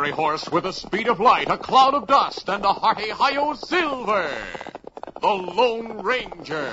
fiery horse with the speed of light, a cloud of dust, and a hearty hi silver. The Lone Ranger.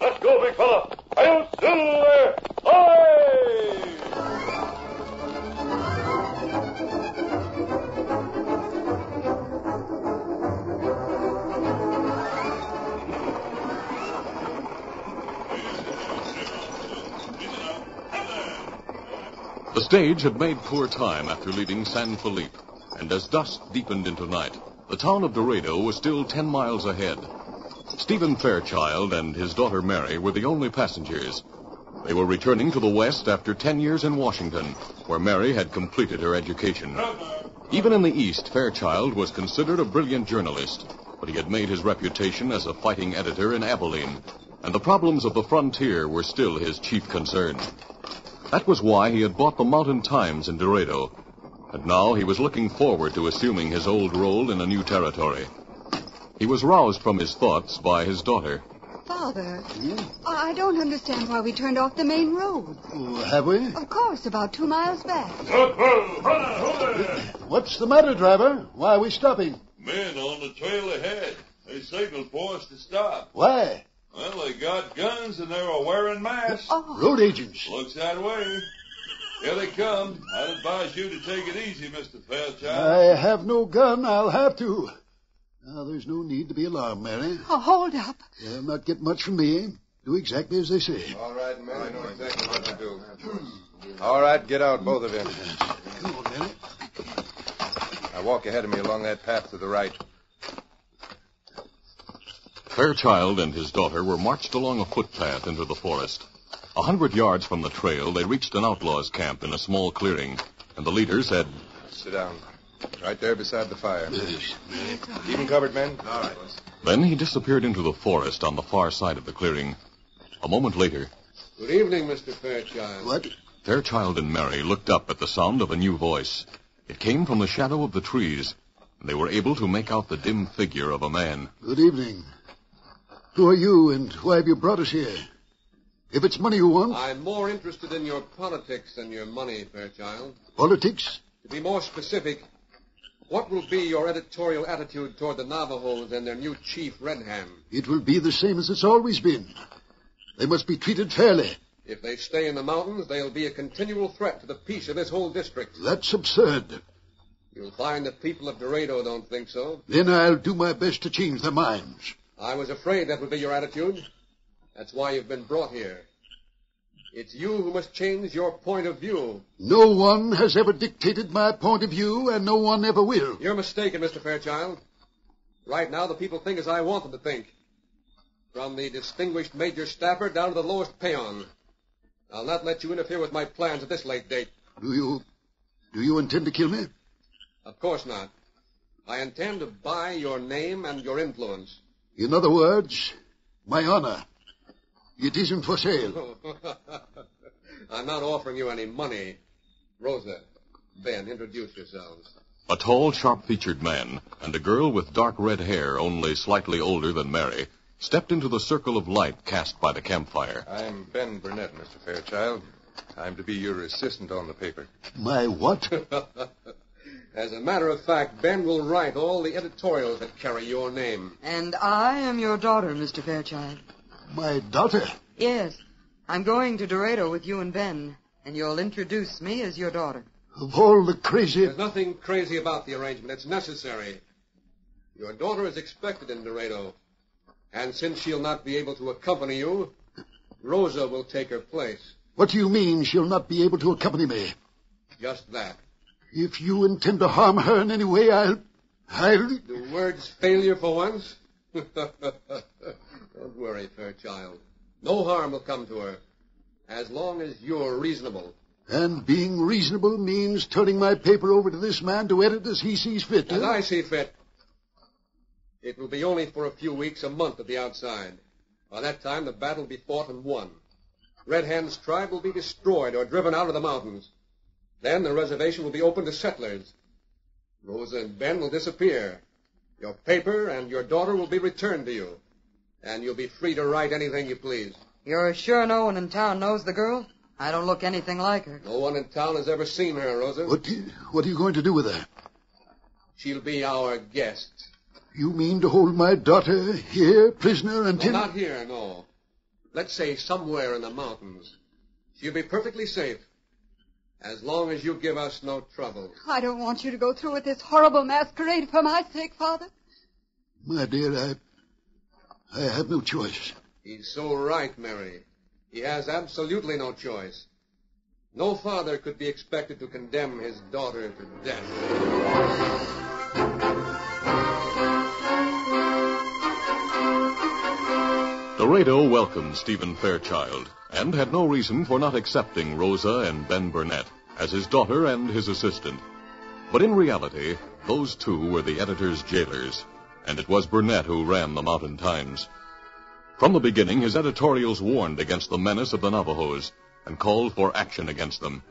Let's go, big fella. Hail, Silver! Hi! The stage had made poor time after leaving San Felipe, and as dusk deepened into night, the town of Dorado was still ten miles ahead. Stephen Fairchild and his daughter Mary were the only passengers. They were returning to the West after ten years in Washington, where Mary had completed her education. Even in the East, Fairchild was considered a brilliant journalist, but he had made his reputation as a fighting editor in Abilene, and the problems of the frontier were still his chief concern. That was why he had bought the Mountain Times in Dorado, and now he was looking forward to assuming his old role in a new territory. He was roused from his thoughts by his daughter. Father, I don't understand why we turned off the main road. Oh, have we? Of course, about two miles back. What's the matter, driver? Why are we stopping? Men on the trail ahead. They signaled for us to stop. Why? Well, they got guns and they were wearing masks. Oh, Road agents. Looks that way. Here they come. I'd advise you to take it easy, Mr. Fairchild. I have no gun. I'll have to. Now, there's no need to be alarmed, Mary. oh, hold up. They'll not get much from me. Do exactly as they say. All right, men. I know exactly what to do. Hmm. All right, get out, both of you. Come on, Mary. Now walk ahead of me along that path to the right. Fairchild and his daughter were marched along a footpath into the forest. A hundred yards from the trail, they reached an outlaw's camp in a small clearing, and the leader said, Sit down. Right there beside the fire. Keep 'em covered, men. All right. Then he disappeared into the forest on the far side of the clearing. A moment later, Good evening, Mr. Fairchild. What? Fairchild and Mary looked up at the sound of a new voice. It came from the shadow of the trees, and they were able to make out the dim figure of a man. Good evening. Who are you, and why have you brought us here? If it's money you want, I'm more interested in your politics than your money, Fairchild. politics, To be more specific, what will be your editorial attitude toward the Navajos and their new chief, Red Hand? it will be the same as it's always been. They must be treated fairly. If they stay in the mountains, they'll be a continual threat to the peace of this whole district. That's absurd. You'll find the people of Dorado don't think so. Then I'll do my best to change their minds. I was afraid that would be your attitude. That's why you've been brought here. It's you who must change your point of view. No one has ever dictated my point of view, and no one ever will. You're mistaken, Mr. Fairchild. Right now, the people think as I want them to think. From the distinguished Major Stafford down to the lowest peon. I'll not let you interfere with my plans at this late date. Do you... do you intend to kill me? Of course not. I intend to buy your name and your influence. In other words, my honor. It isn't for sale. I'm not offering you any money. Rosa, Ben, introduce yourselves. A tall, sharp-featured man and a girl with dark red hair, only slightly older than Mary, stepped into the circle of light cast by the campfire. I'm Ben Burnett, Mr. Fairchild. I'm to be your assistant on the paper. My what? As a matter of fact, Ben will write all the editorials that carry your name. And I am your daughter, Mr. Fairchild. My daughter? Yes. I'm going to Dorado with you and Ben, and you'll introduce me as your daughter. Of all the crazy... There's nothing crazy about the arrangement. It's necessary. Your daughter is expected in Dorado. And since she'll not be able to accompany you, Rosa will take her place. What do you mean she'll not be able to accompany me? Just that. If you intend to harm her in any way, I'll... I'll... Do words fail you for once? Don't worry, Fairchild. No harm will come to her, as long as you're reasonable. And being reasonable means turning my paper over to this man to edit as he sees fit. As huh? I see fit. It will be only for a few weeks, a month at the outside. By that time, the battle will be fought and won. Red Hand's tribe will be destroyed or driven out of the mountains. Then the reservation will be open to settlers. Rosa and Ben will disappear. Your paper and your daughter will be returned to you. And you'll be free to write anything you please. You're sure no one in town knows the girl? I don't look anything like her. No one in town has ever seen her, Rosa. What, what are you going to do with her? She'll be our guest. You mean to hold my daughter here, prisoner, No, until... not here, no. Let's say somewhere in the mountains. She'll be perfectly safe. As long as you give us no trouble. I don't want you to go through with this horrible masquerade for my sake, Father. My dear, I... I have no choice. He's so right, Mary. He has absolutely no choice. No father could be expected to condemn his daughter to death. Dorado welcomed Stephen Fairchild and had no reason for not accepting Rosa and Ben Burnett as his daughter and his assistant. But in reality, those two were the editor's jailers, and it was Burnett who ran the Mountain Times. From the beginning, his editorials warned against the menace of the Navajos and called for action against them.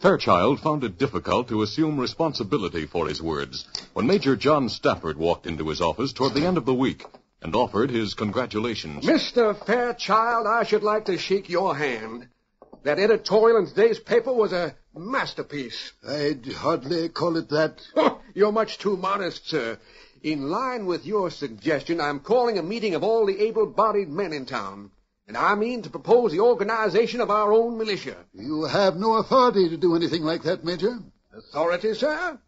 Fairchild found it difficult to assume responsibility for his words when Major John Stafford walked into his office toward the end of the week and offered his congratulations. Mr. Fairchild, I should like to shake your hand. That editorial in today's paper was a masterpiece. I'd hardly call it that. You're much too modest, sir. In line with your suggestion, I'm calling a meeting of all the able-bodied men in town. And I mean to propose the organization of our own militia. You have no authority to do anything like that, Major. Authority, sir?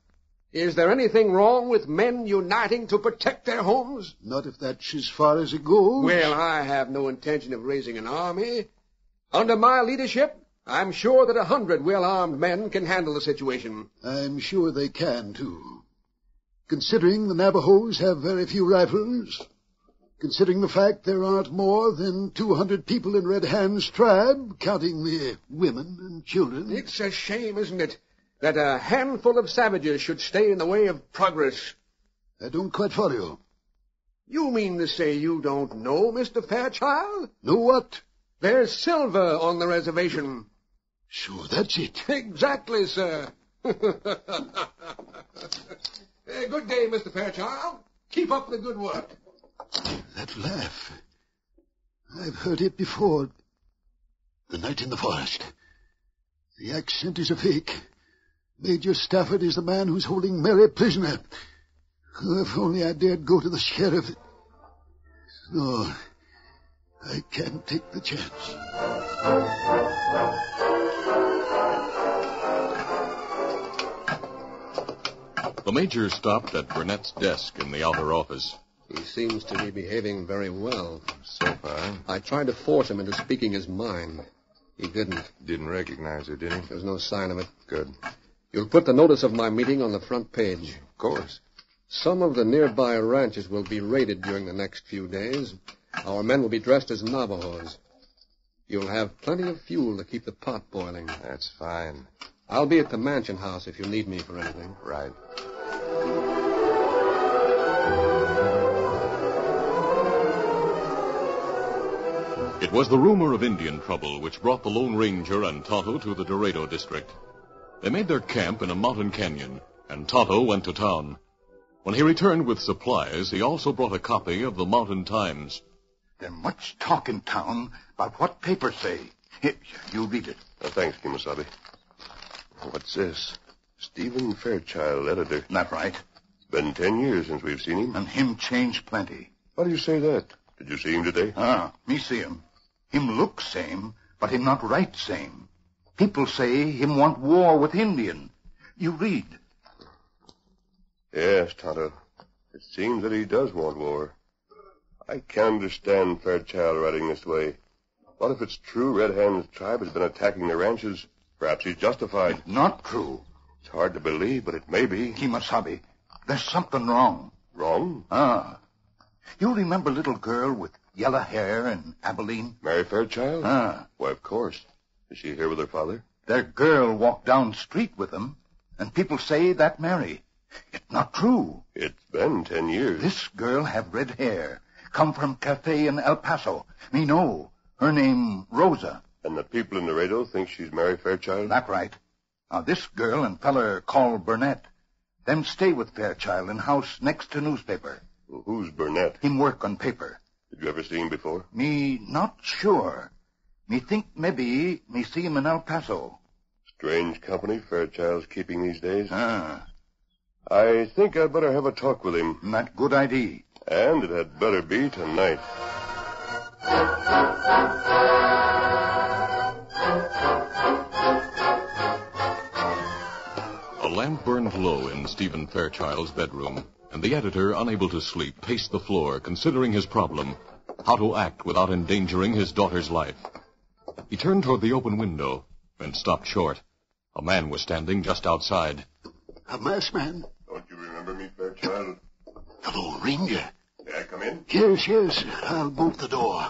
Is there anything wrong with men uniting to protect their homes? Not if that's as far as it goes. Well, I have no intention of raising an army. Under my leadership, I'm sure that a hundred well-armed men can handle the situation. I'm sure they can, too. Considering the Navajos have very few rifles, considering the fact there aren't more than 200 people in Red Hand's tribe, counting the women and children. It's a shame, isn't it, that a handful of savages should stay in the way of progress. I don't quite follow you. You mean to say you don't know, Mr. Fairchild? Know what? There's silver on the reservation. Sure, that's it. Exactly, sir. Eh, good day, Mr. Fairchild. Keep up the good work. That laugh. I've heard it before. The night in the forest. The accent is a fake. Major Stafford is the man who's holding Mary prisoner. Oh, if only I dared go to the sheriff. No, I can't take the chance. The major stopped at Burnett's desk in the outer office. He seems to be behaving very well. So far. I tried to force him into speaking his mind. He didn't. Didn't recognize her, did he? There's no sign of it. Good. You'll put the notice of my meeting on the front page. Of course. Some of the nearby ranches will be raided during the next few days. Our men will be dressed as Navajos. You'll have plenty of fuel to keep the pot boiling. That's fine. I'll be at the mansion house if you need me for anything. Right. It was the rumor of Indian trouble which brought the Lone Ranger and Tonto to the Dorado district. They made their camp in a mountain canyon, and Tonto went to town. When he returned with supplies, he also brought a copy of the Mountain Times. There's much talk in town about what papers say. Here, you read it. Uh, thanks, Kemo Sabe. What's this? Stephen Fairchild, editor. That right. It's been ten years since we've seen him. And him changed plenty. How do you say that? Did you see him today? Ah, me see him. Him look same, but him not right same. People say him want war with Indian. You read. Yes, Tonto. It seems that he does want war. I can't understand Fairchild writing this way. What if it's true Red Hand's tribe has been attacking the ranches? Perhaps he's justified. Not true. It's hard to believe, but it may be. Kemo Sabe, there's something wrong. Wrong? Ah. You remember little girl with yellow hair in Abilene? Mary Fairchild? Ah. Why, of course. Is she here with her father? That girl walked down street with them, and people say that Mary. It's not true. It's been ten years. This girl have red hair. Come from cafe in El Paso. Me know. Her name Rosa. And the people in Dorado think she's Mary Fairchild? That right. Now this girl and feller called Burnett. Them stay with Fairchild in house next to newspaper. Well, who's Burnett? Him work on paper. Did you ever see him before? Me not sure. Me think maybe me see him in El Paso. Strange company Fairchild's keeping these days. Ah, I think I'd better have a talk with him. Not good idea. And it had better be tonight. A lamp burned low in Stephen Fairchild's bedroom, and the editor, unable to sleep, paced the floor, considering his problem how to act without endangering his daughter's life. He turned toward the open window and stopped short. A man was standing just outside. A masked man. Don't you remember me, Fairchild? The Lone Ranger. May I come in? Yes, yes. I'll bolt the door.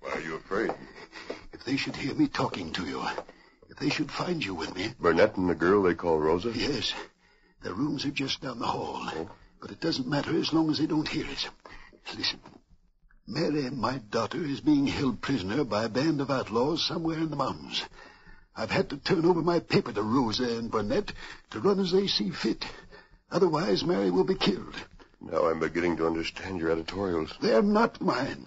Why are you afraid? If they should hear me talking to you, if they should find you with me. Burnett and the girl they call Rosa? Yes. Their rooms are just down the hall. Oh. But it doesn't matter as long as they don't hear us. Listen. Mary, my daughter, is being held prisoner by a band of outlaws somewhere in the mountains. I've had to turn over my paper to Rosa and Burnett to run as they see fit. Otherwise, Mary will be killed. Now I'm beginning to understand your editorials. They're not mine.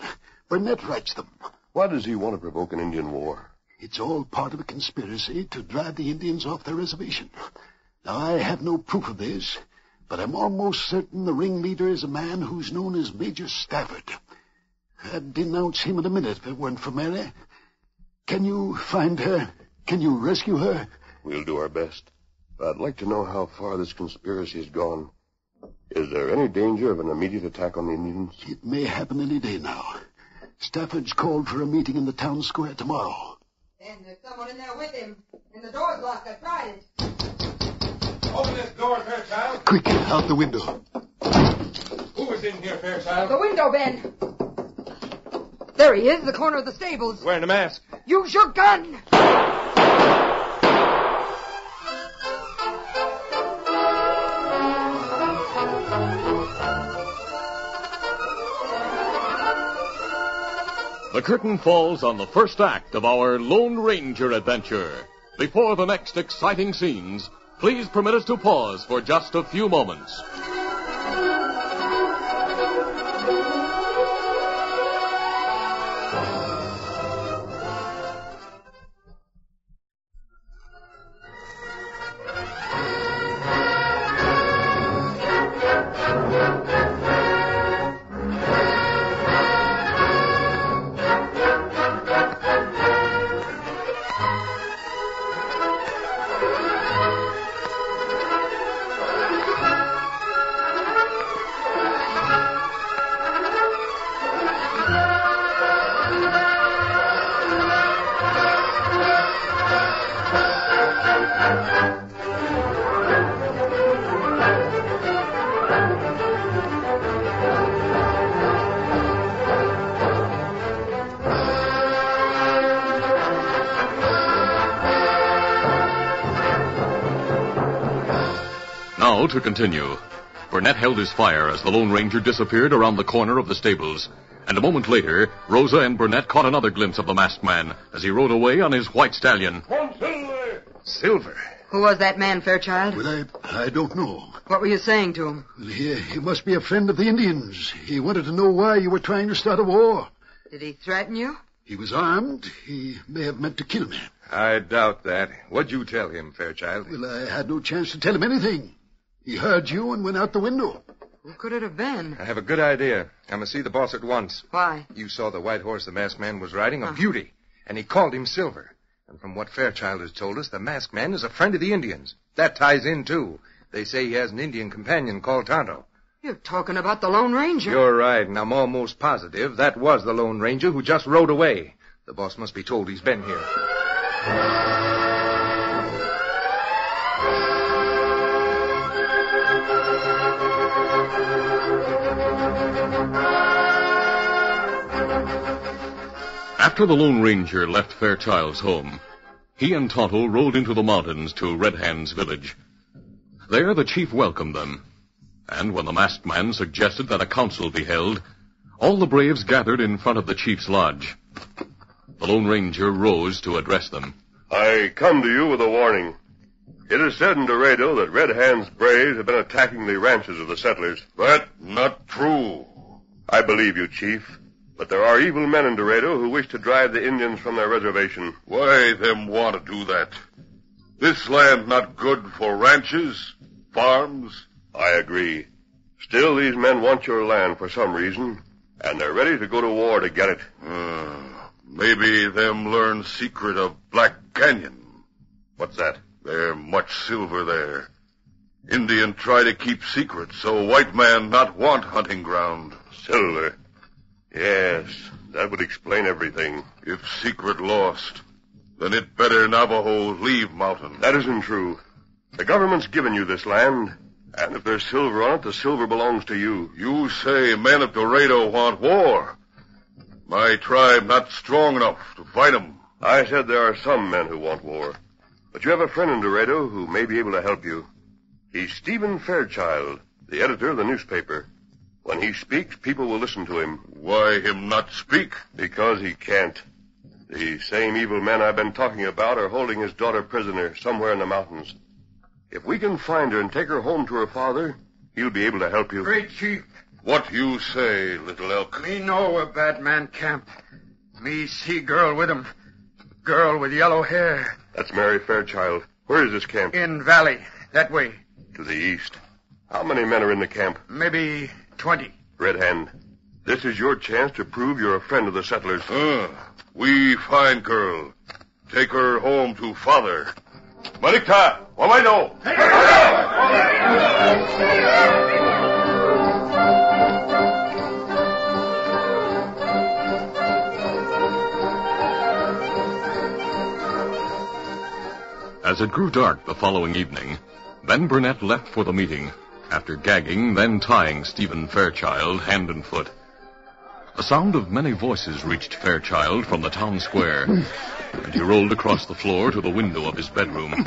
Burnett writes them. Why does he want to provoke an Indian war? It's all part of a conspiracy to drive the Indians off their reservation. Now, I have no proof of this, but I'm almost certain the ringleader is a man who's known as Major Stafford. I'd denounce him in a minute if it weren't for Mary. Can you find her? Can you rescue her? We'll do our best. But I'd like to know how far this conspiracy has gone. Is there any danger of an immediate attack on the Indians? It may happen any day now. Stafford's called for a meeting in the town square tomorrow. And there's someone in there with him. And the door's locked. I tried it. Open this door, Fairchild. Quick, out the window. Who was in here, Fairchild? The window, Ben. There he is, the corner of the stables. Wearing a mask. Use your gun. The curtain falls on the first act of our Lone Ranger adventure. Before the next exciting scenes, please permit us to pause for just a few moments. To continue. Burnett held his fire as the Lone Ranger disappeared around the corner of the stables. And a moment later, Rosa and Burnett caught another glimpse of the masked man as he rode away on his white stallion. Come on, Silver. Silver. Who was that man, Fairchild? Well, I, I don't know. What were you saying to him? Well, he, he must be a friend of the Indians. He wanted to know why you were trying to start a war. Did he threaten you? He was armed. He may have meant to kill me. I doubt that. What'd you tell him, Fairchild? Well, I had no chance to tell him anything. He heard you and went out the window. Who could it have been? I have a good idea. I must see the boss at once. Why? You saw the white horse the masked man was riding, a uh-huh. beauty, and he called him Silver. And from what Fairchild has told us, the masked man is a friend of the Indians. That ties in, too. They say he has an Indian companion called Tonto. You're talking about the Lone Ranger. You're right, and I'm almost positive that was the Lone Ranger who just rode away. The boss must be told he's been here. After the Lone Ranger left Fairchild's home, he and Tonto rode into the mountains to Red Hand's village. There the chief welcomed them, and when the masked man suggested that a council be held, all the braves gathered in front of the chief's lodge. The Lone Ranger rose to address them. I come to you with a warning. It is said in Dorado that Red Hand's braves have been attacking the ranches of the settlers. That not true. I believe you, Chief. But there are evil men in Dorado who wish to drive the Indians from their reservation. Why them want to do that? This land not good for ranches, farms. I agree. Still, these men want your land for some reason, and they're ready to go to war to get it. Uh, maybe them learn secret of Black Canyon. What's that? There much silver there. Indian try to keep secret, so white man not want hunting ground. Silver. Yes, that would explain everything. If secret lost, then it better Navajo leave mountain. That isn't true. The government's given you this land, and if there's silver on it, the silver belongs to you. You say men of Dorado want war. My tribe not strong enough to fight 'em. I said there are some men who want war. But you have a friend in Dorado who may be able to help you. He's Stephen Fairchild, the editor of the newspaper. When he speaks, people will listen to him. Why him not speak? Because he can't. The same evil men I've been talking about are holding his daughter prisoner somewhere in the mountains. If we can find her and take her home to her father, he'll be able to help you. Great Chief, What you say, little elk? me know a bad man camp. Me see girl with him. Girl with yellow hair. That's Mary Fairchild. Where is this camp? In valley. That way. To the east. How many men are in the camp? Maybe twenty. Red Hand. This is your chance to prove you're a friend of the settlers. Uh, we find girl. Take her home to father. Malikta, what I know? As it grew dark the following evening, Ben Burnett left for the meeting, after gagging, then tying Stephen Fairchild hand and foot. A sound of many voices reached Fairchild from the town square, and he rolled across the floor to the window of his bedroom.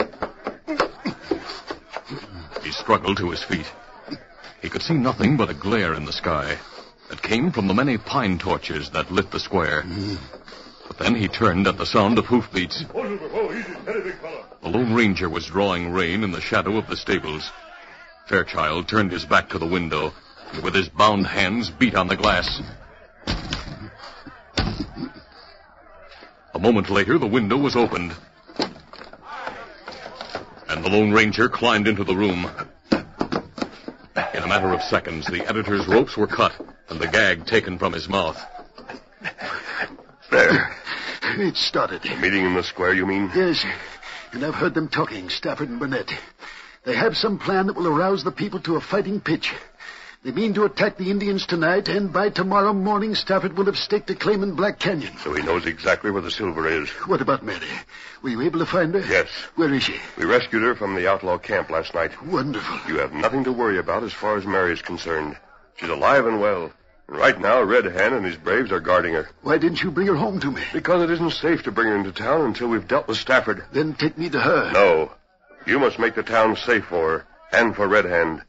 He struggled to his feet. He could see nothing but a glare in the sky that came from the many pine torches that lit the square. But then he turned at the sound of hoofbeats. Easy, steady, big fella. The Lone Ranger was drawing rein in the shadow of the stables. Fairchild turned his back to the window and with his bound hands beat on the glass. A moment later, the window was opened. And the Lone Ranger climbed into the room. In a matter of seconds, the editor's ropes were cut and the gag taken from his mouth. There. It started. The meeting in the square, you mean? Yes, and I've heard them talking, Stafford and Burnett. They have some plan that will arouse the people to a fighting pitch. They mean to attack the Indians tonight, and by tomorrow morning, Stafford will have staked a claim in Black Canyon. So he knows exactly where the silver is. What about Mary? Were you able to find her? Yes. Where is she? We rescued her from the outlaw camp last night. Wonderful. You have nothing to worry about as far as Mary is concerned. She's alive and well. And right now, Red Hand and his braves are guarding her. Why didn't you bring her home to me? Because it isn't safe to bring her into town until we've dealt with Stafford. Then take me to her. No. You must make the town safe for her. and for Red Hand.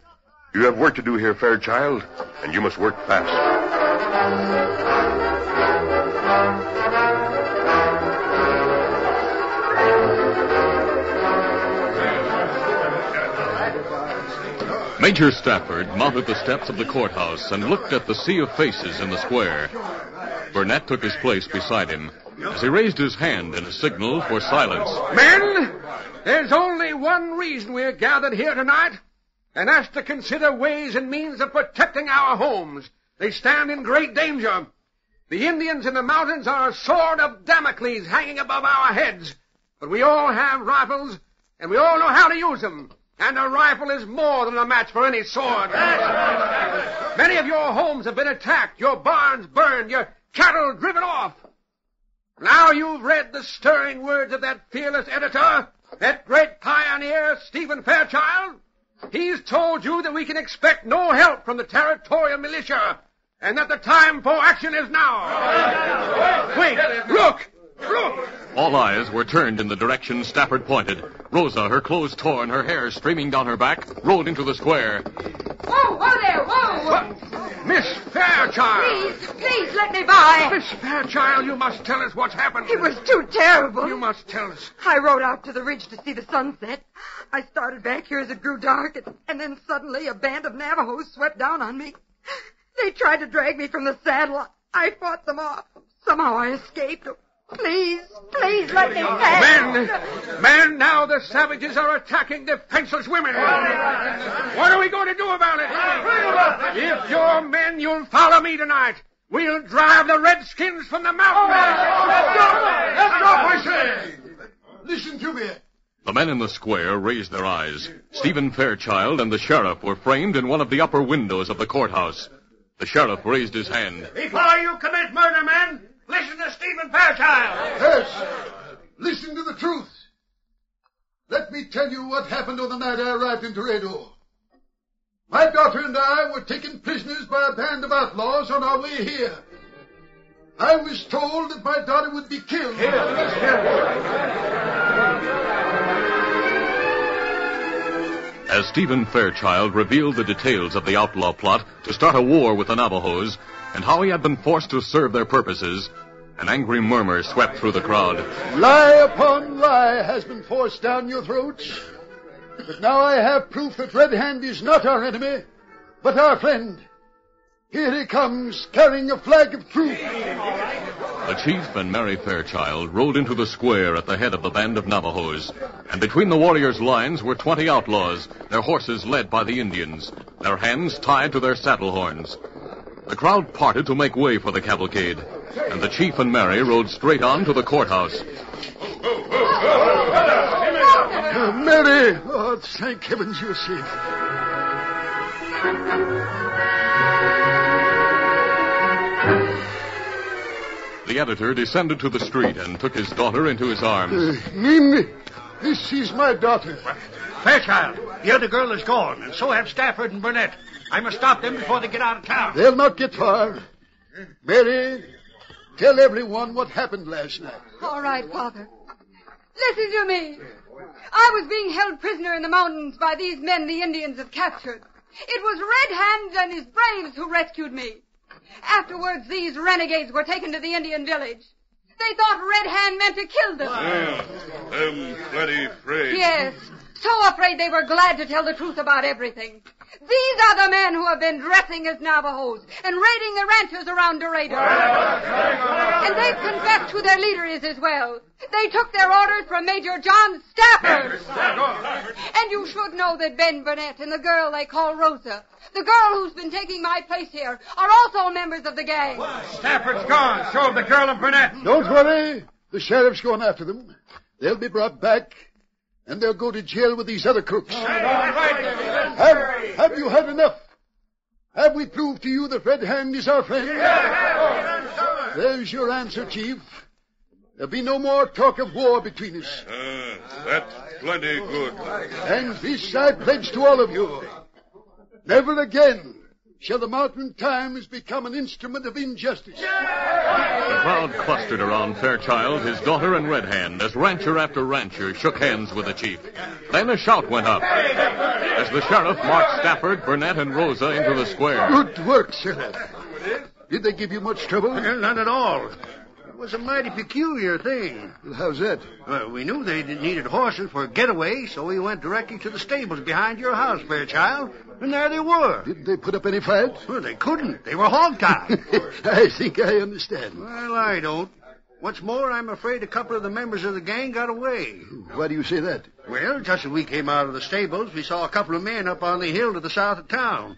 You have work to do here, Fairchild, and you must work fast. Major Stafford mounted the steps of the courthouse and looked at the sea of faces in the square. Burnett took his place beside him as he raised his hand in a signal for silence. Men, there's only one reason we're gathered here tonight, and that's to consider ways and means of protecting our homes. They stand in great danger. The Indians in the mountains are a sword of Damocles hanging above our heads. But we all have rifles, and we all know how to use them. And a rifle is more than a match for any sword. Many of your homes have been attacked, your barns burned, your cattle driven off. Now you've read the stirring words of that fearless editor, that great pioneer, Stephen Fairchild. He's told you that we can expect no help from the territorial militia, and that the time for action is now. Wait, look, look! All eyes were turned in the direction Stafford pointed. Rosa, her clothes torn, her hair streaming down her back, rode into the square. Whoa, whoa there, whoa! Miss Fairchild! Please, please let me by. Miss Fairchild, you must tell us what's happened. It was too terrible. You must tell us. I rode out to the ridge to see the sunset. I started back here as it grew dark, and then suddenly a band of Navajos swept down on me. They tried to drag me from the saddle. I fought them off. Somehow I escaped. Please, please let me pass. Men, men, now the savages are attacking defenseless women. What are we going to do about it? If you're men, you'll follow me tonight. We'll drive the redskins from the mountains. That's not what I say. Listen to me. The men in the square raised their eyes. Stephen Fairchild and the sheriff were framed in one of the upper windows of the courthouse. The sheriff raised his hand. Before you commit murder, men, listen to Stephen Fairchild. Yes. Listen to the truth. Let me tell you what happened on the night I arrived in Dorado. My daughter and I were taken prisoners by a band of outlaws on our way here. I was told that my daughter would be killed. As Stephen Fairchild revealed the details of the outlaw plot to start a war with the Navajos and how he had been forced to serve their purposes, an angry murmur swept through the crowd. Lie upon lie has been forced down your throats. But now I have proof that Red Hand is not our enemy, but our friend. Here he comes, carrying a flag of truce. The chief and Mary Fairchild rode into the square at the head of the band of Navajos, and between the warriors' lines were twenty outlaws, their horses led by the Indians, their hands tied to their saddle horns. The crowd parted to make way for the cavalcade, and the chief and Mary rode straight on to the courthouse. Uh, Mary! Oh, thank heavens you're safe. The editor descended to the street and took his daughter into his arms. Uh, Mimi, this is my daughter. Fairchild, the other girl is gone, and so have Stafford and Burnett. I must stop them before they get out of town. They'll not get far. Mary, tell everyone what happened last night. All right, Father. Listen to me. I was being held prisoner in the mountains by these men the Indians have captured. It was Red Hand and his braves who rescued me. Afterwards, these renegades were taken to the Indian village. They thought Red Hand meant to kill them. Yeah, them bloody afraid. Yes, so afraid they were glad to tell the truth about everything. These are the men who have been dressing as Navajos and raiding the ranches around Dorado. And they've confessed who their leader is as well. They took their orders from Major John Stafford. And you should know that Ben Burnett and the girl they call Rosa, the girl who's been taking my place here, are also members of the gang. Stafford's gone. So have the girl and Burnett. Don't worry. The sheriff's going after them. They'll be brought back, and they'll go to jail with these other crooks. Have, have you had enough? Have we proved to you that Red Hand is our friend? There's your answer, Chief. There'll be no more talk of war between us. Uh, that's plenty good. And this I pledge to all of you. Never again shall the Mountain Times become an instrument of injustice. The crowd clustered around Fairchild, his daughter, and Red Hand as rancher after rancher shook hands with the chief. Then a shout went up as the sheriff marched Stafford, Burnett, and Rosa into the square. Good work, Sheriff. Did they give you much trouble? Well, none at all. It was a mighty peculiar thing. How's that? Well, we knew they needed horses for a getaway, so we went directly to the stables behind your house, Fairchild. And there they were. Didn't they put up any fight? Well, they couldn't. They were hogtied. I think I understand. well, I don't. What's more, I'm afraid a couple of the members of the gang got away. Why do you say that? Well, just as we came out of the stables, we saw a couple of men up on the hill to the south of town.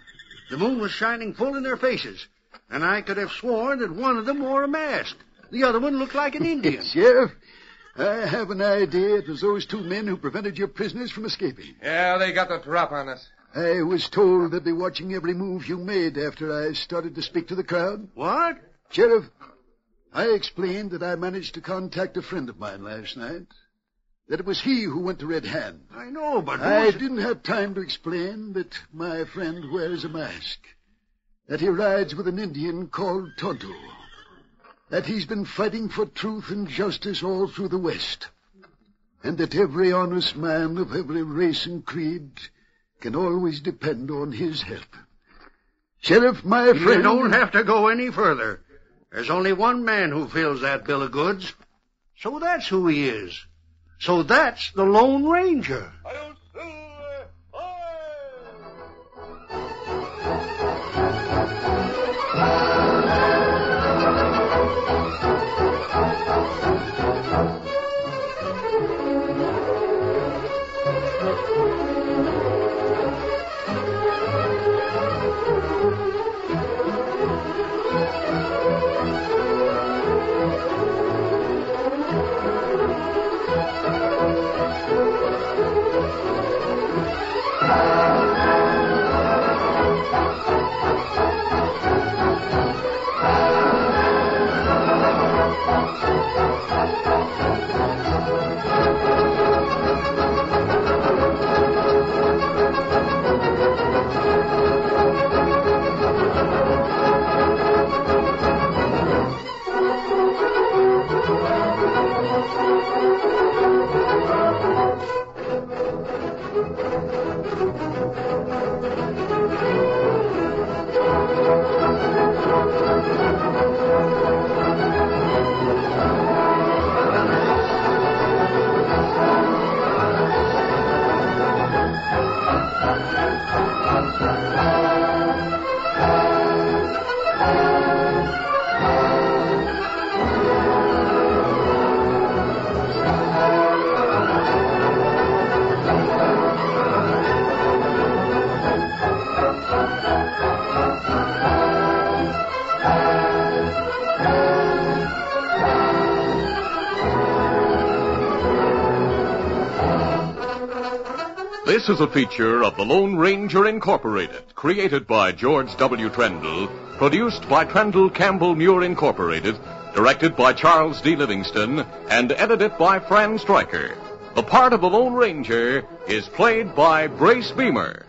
The moon was shining full in their faces, and I could have sworn that one of them wore a mask. The other one looked like an Indian. Sheriff, I have an idea it was those two men who prevented your prisoners from escaping. Yeah, they got the drop on us. I was told they'd be watching every move you made after I started to speak to the crowd. What? Sheriff, I explained that I managed to contact a friend of mine last night. That it was he who went to Red Hand. I know, but I who's- didn't have time to explain that my friend wears a mask. That he rides with an Indian called Tonto. That he's been fighting for truth and justice all through the West. And that every honest man of every race and creed can always depend on his help. Sheriff, my You friend... don't have to go any further. There's only one man who fills that bill of goods. So that's who he is. So that's the Lone Ranger. Thank you. This is a feature of the Lone Ranger Incorporated, created by George W. Trendle, produced by Trendle Campbell Muir Incorporated, directed by Charles D. Livingston, and edited by Fran Stryker. The part of the Lone Ranger is played by Brace Beemer.